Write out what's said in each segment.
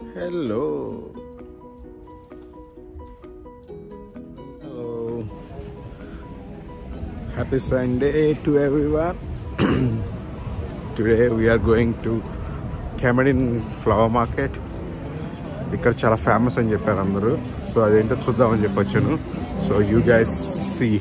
Hello happy Sunday to every everyone today we are going to Camden flower market ఇక్కడ చాలా famous అని చెప్పారు అందరూ. సో అదేంటో చూద్దామని చెప్పొచ్చాను. సో యూ గ్యాస్ సీ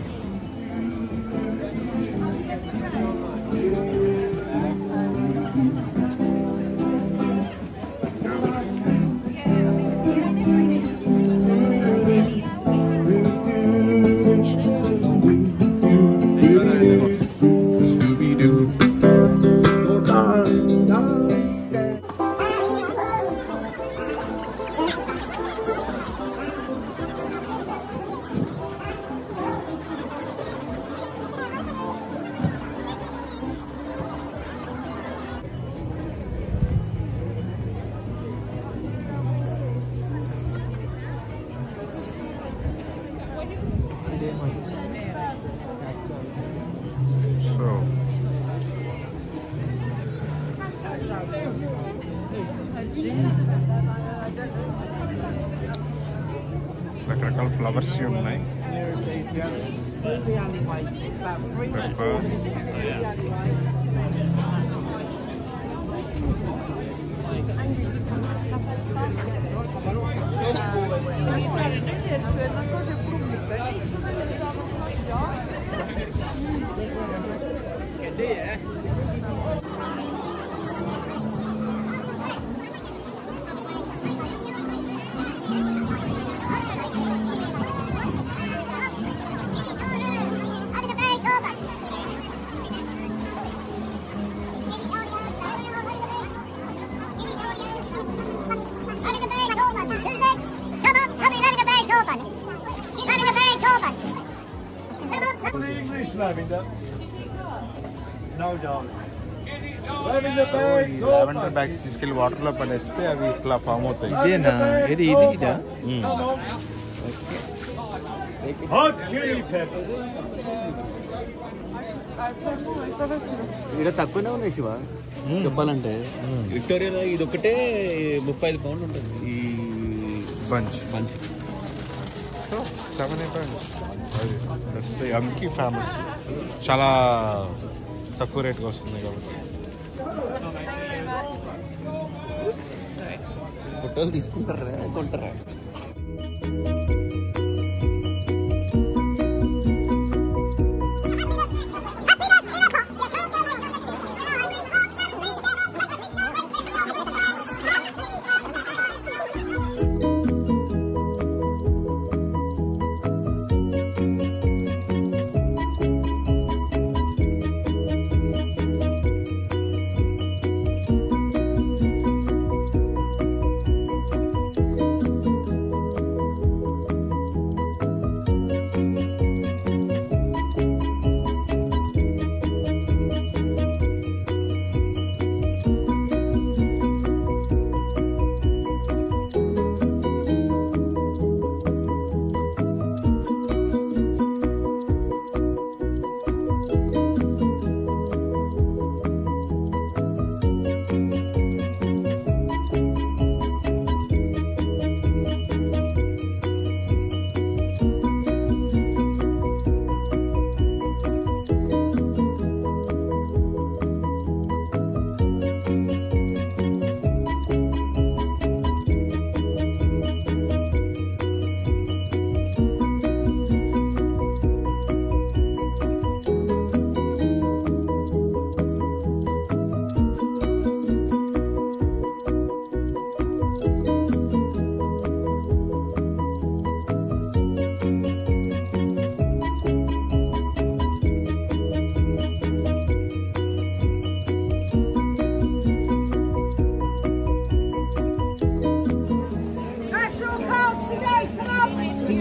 రకరకాల ఫ్లవర్స్ ఉన్నాయి peppers English, Lavender. No, darling. Lavender. Bags తీసుకెళ్ళి వాటర్లో పడేస్తే అవి ఇట్లా ఫామ్ అవుతాయి. ఇదేనా? ఇది peppers. ఇక్కడ తక్కువనే ఉన్నాయి శివ చెప్పాలంటే. విక్టోరియాలో ఇది ఒకటే ముప్పై ఐదు పౌండ్ ఉంటుంది. ఈ బంచ్ మంచి సో సెవెన్ ఎయిట్ అది దట్స్ ది అందుకే ఫేమస్ చాలా తక్కువ రేట్కి వస్తుంది కాబట్టి ఫోటోలు తీసుకుంటారా కొంటారా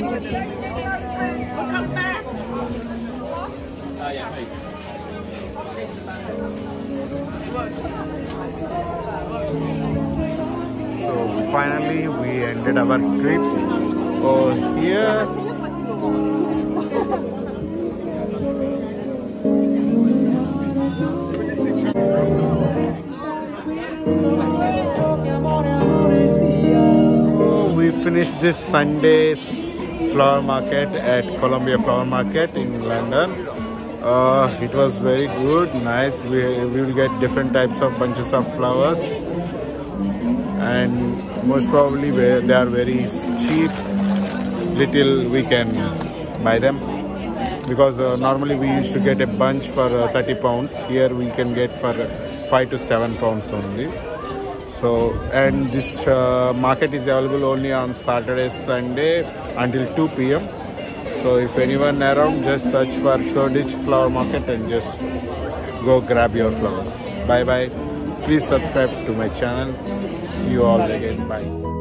So finally we ended our trip over here. we finished this Sunday's flower market at Columbia Flower Market in London. Uh, it was very good, nice. We, we will get different types of bunches of flowers, and most probably they are very cheap. Little we can buy them because uh, normally we used to get a bunch for uh, 30 pounds. Here we can get for uh, 5 to 7 pounds only. So, and this uh, market is available only on Saturday, Sunday until 2 pm. So, if anyone around, just search for Shoreditch Flower Market and just go grab your flowers. Bye bye. Please subscribe to my channel. See you all again. Bye.